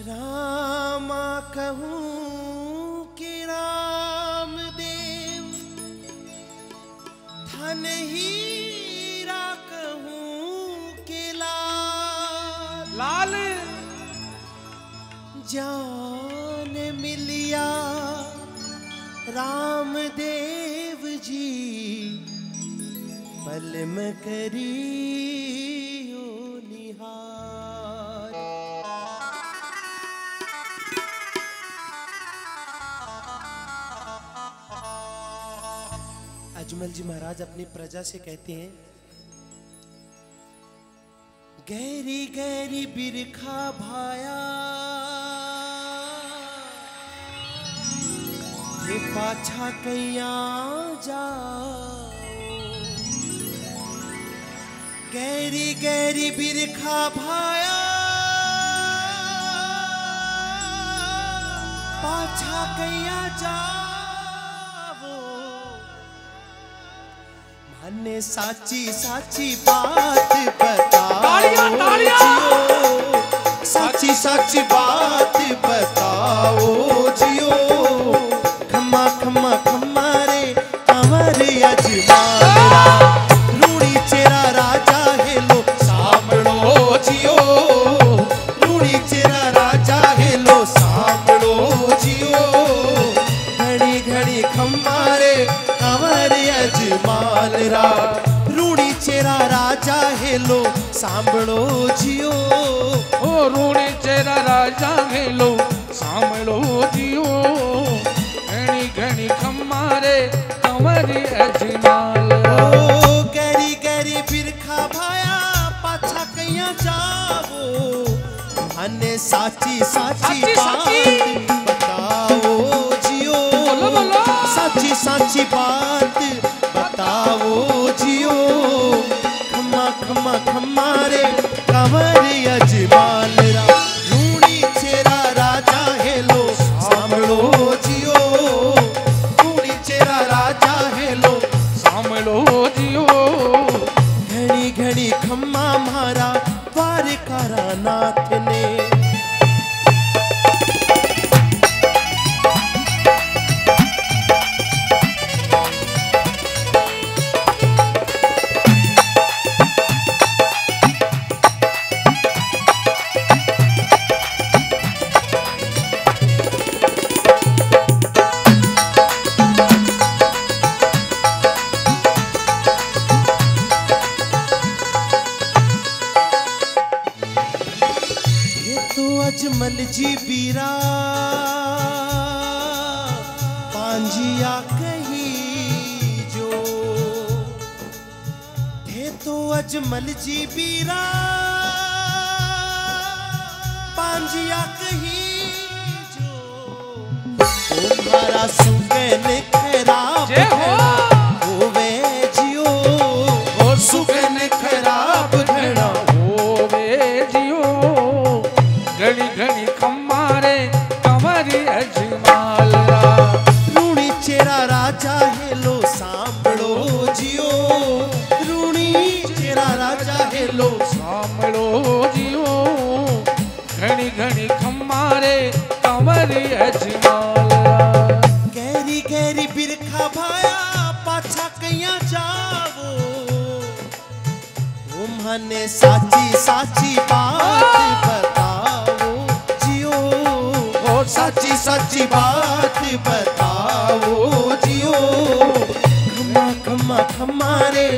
रामा कहूँ कि राम देव धन हीरा कहूँ कि लाल। लाल। जान मिलिया राम देव जी पल में करियो अजमल जी महाराज अपनी प्रजा से कहते हैं, गहरी गहरी बिरखा भाया, ये पाछा कैया जाओ। गहरी गहरी बिरखा भाया, पाछा कैया जाओ। माने साची साची बात बताओ तालियाँ, तालियाँ। साची साची बात बताओ रे कंवरी अजनाल। ओ गरी बिरखा भाया पाछा कइया जाओ। अने साची साची बात बताओ जियो। साची साची बात प्यार करा नाथ ने। पांजिया कही जो। थे तो अजमल जी बीरा। पांजिया कही जो। तुम्हारा सुगन खराब हो। સાંભળો જીઓ ઘણી ઘણી ખમારે તમારી અજમાલ કેરી કેરી બિરખા ભાયા પાછા કયા જાવો મને સાચી સાચી વાત બતાવો જીઓ સાચી સાચી વાત બતાવો જીઓ ખમા ખમા ખમારે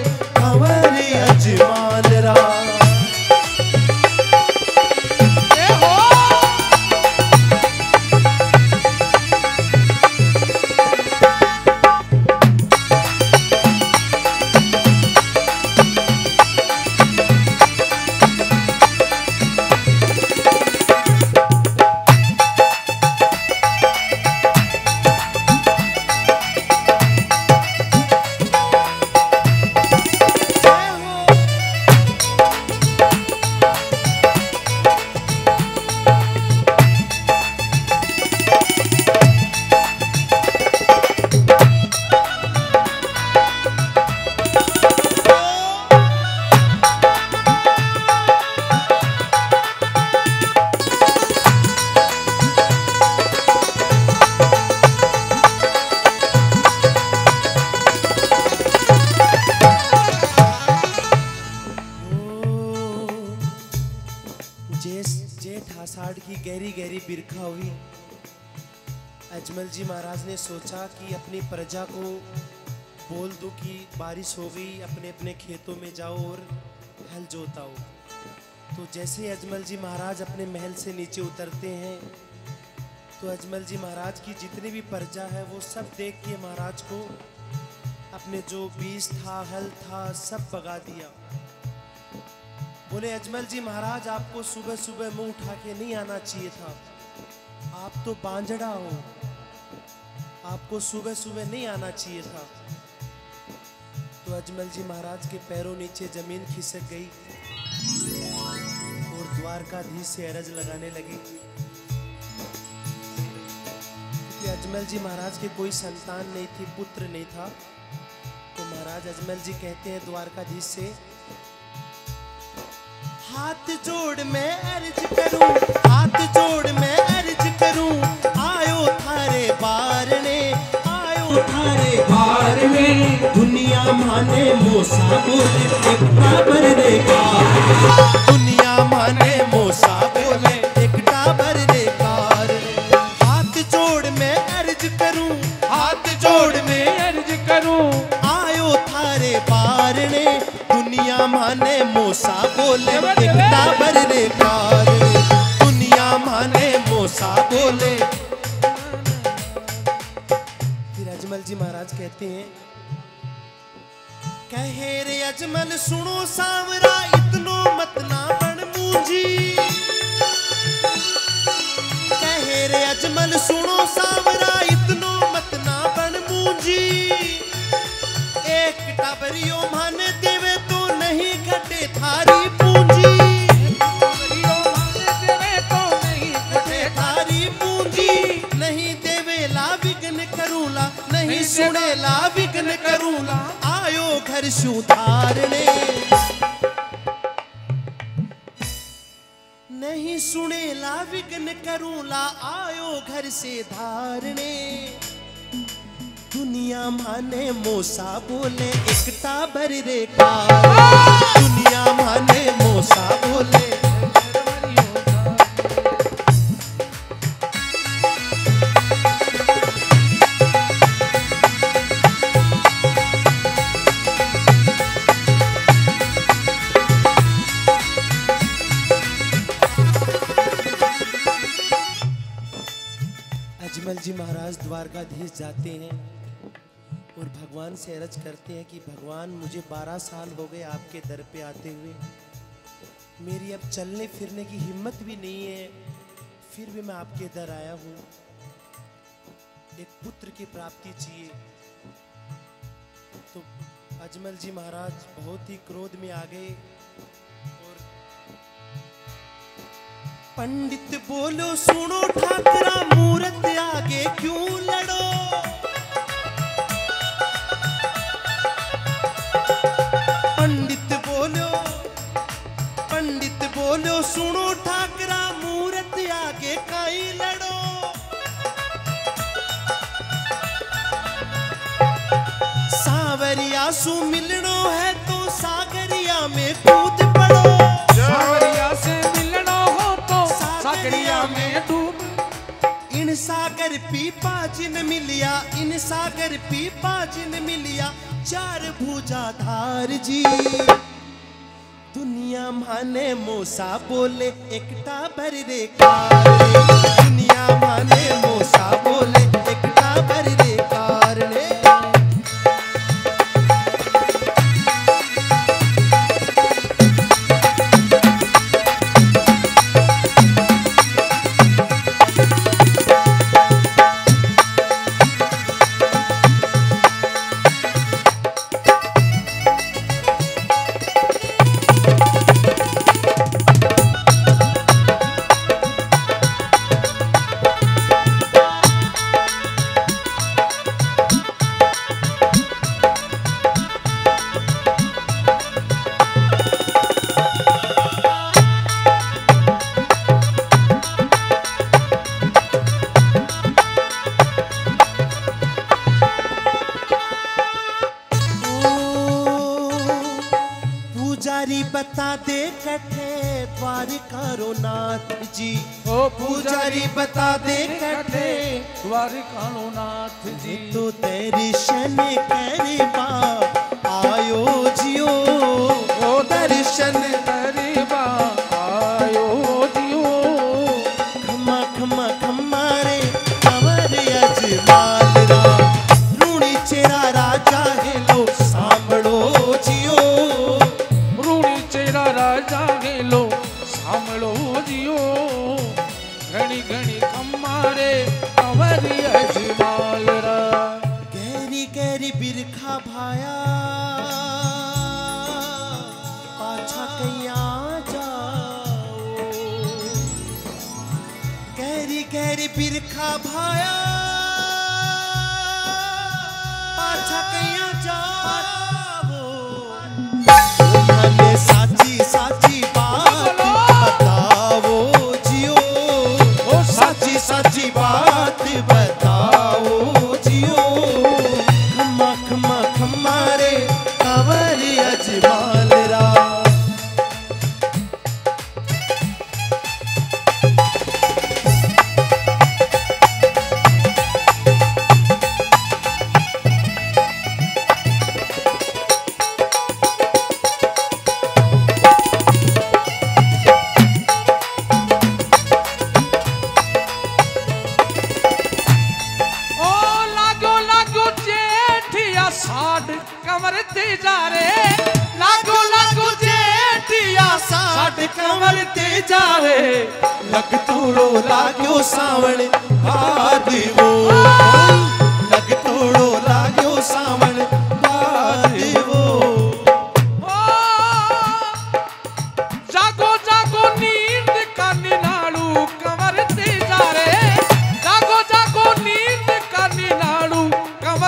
अजमल जी महाराज ने सोचा कि अपनी प्रजा को बोल दो कि बारिश हो गई, अपने अपने खेतों में जाओ और हल जोताओ। तो जैसे ही अजमल जी महाराज अपने महल से नीचे उतरते हैं तो अजमल जी महाराज की जितनी भी प्रजा है, वो सब देख के महाराज को अपने जो बीज था, हल था, सब बगा दिया। बोले, अजमल जी महाराज, आपको सुबह सुबह मुँह उठा के नहीं आना चाहिए था। आप तो बांझड़ा हो। आपको सुबह सुबह नहीं आना चाहिए था। तो अजमल जी महाराज के पैरों नीचे ज़मीन खिसक गई और द्वारकाधीश से अरज लगाने लगे अजमल जी महाराज के कोई संतान नहीं थी, पुत्र नहीं था। तो महाराज अजमल जी कहते हैं द्वारकाधीश से, हाथ जोड़ मैं अर्ज़ करूँ, हाथ जोड़ मैं अर्ज़ करूँ थारे बार में दुनिया माने मोसा बोले एक टाबर रे कार दुनिया माने मोसा बोले एक टाबर रे कार हाथ जोड़ मैं अर्ज़ करूँ, हाथ जोड़ मैं अर्ज़ करूँ। आयो थारे बारने दुनिया माने मोसा बोले एक टाबर रे कार दुनिया माने मोसा बोले अजमल जी महाराज कहते हैं, कहे रे अजमल, सुनो सावरा, इतनो मत ना बन मूंजी कहे रे अजमल, सुनो सावरा, इतनो मत ना बन मूंजी एक टबरियो मन देवे तो नहीं घटे थारी पूंजी। सुने ला विघ्न करूला आयो घर सुधारने। नहीं सुने ला विघ्न करूला आयो घर से धारने। दुनिया माने मोसा बोले, एकता भर रे का दुनिया माने मोसा बोले अजमल जी महाराज द्वारकाधीश जाते हैं और भगवान से अरज करते हैं कि भगवान, मुझे बारह साल हो गए आपके दर पे आते हुए। मेरी अब चलने फिरने की हिम्मत भी नहीं है, फिर भी मैं आपके दर आया हूँ। एक पुत्र की प्राप्ति चाहिए। तो अजमल जी महाराज बहुत ही क्रोध में आ गए। पंडित बोलो, सुनो ठाकरा, मूर्त आगे क्यों लड़ो? पंडित बोलो पंडित बोलो, सुनो ठाकरा, मूर्त आगे काई लड़ो? सावरिया सु मिलनो है तो सागरिया में कूद सागर पीपा जिन मिलिया, इन सागर पीपा जिन मिलिया, चार भूजा धार जी। दुनिया माने मोसा बोले, एकता भर रे दुनिया माने मोसा Takaya.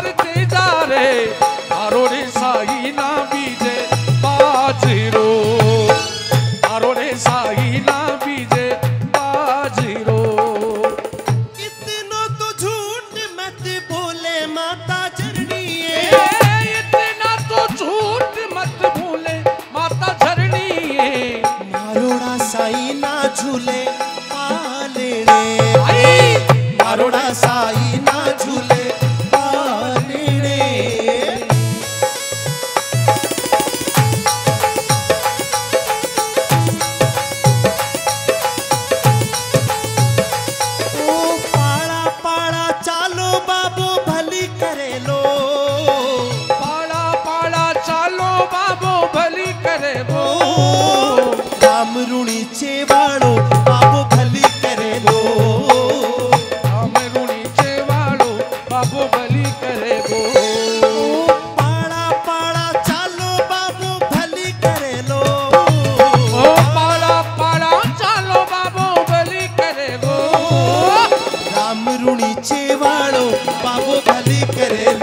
করতে যা রে কারোর সাই না বিজে बाबू भली करे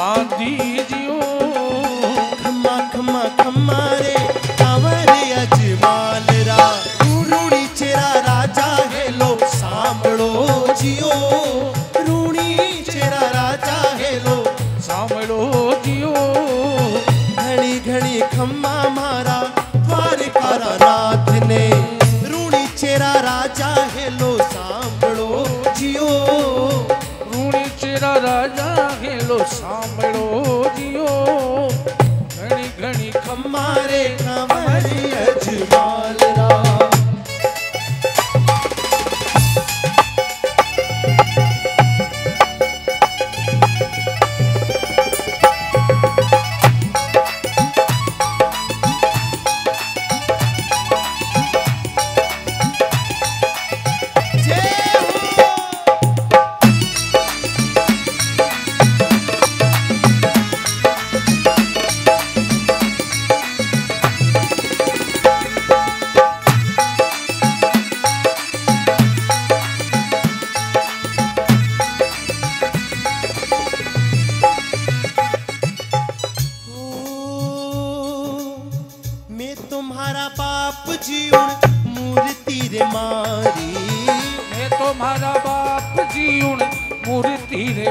शादी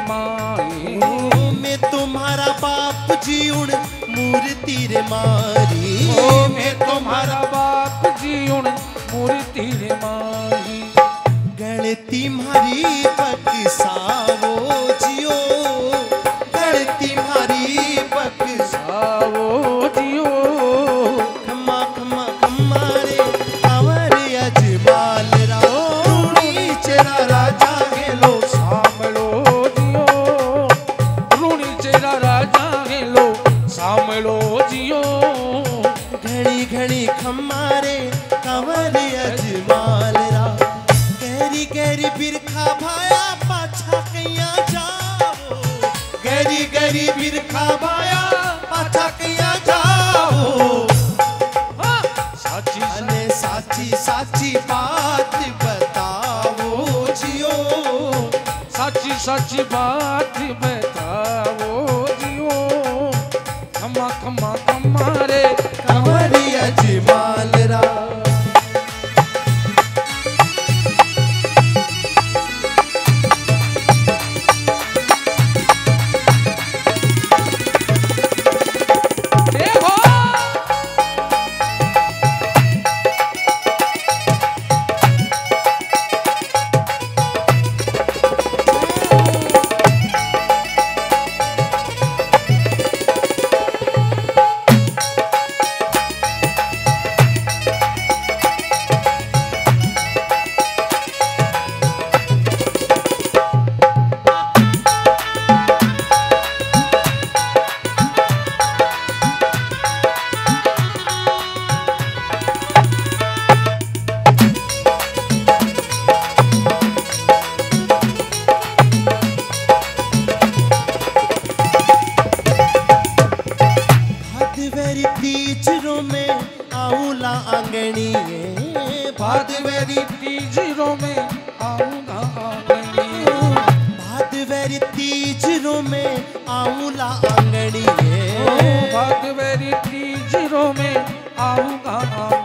माई। मैं तुम्हारा बाप जीवन मूर्ति रे मारी। ओ मैं तुम्हारा बाप जीवन मूर्ति रे माई गलती मारी पकसा साथ बताओ जियो। खमा खमा खमा ज़ीरो में आऊला आंगणी भगवरी तीजरों में आऊँगा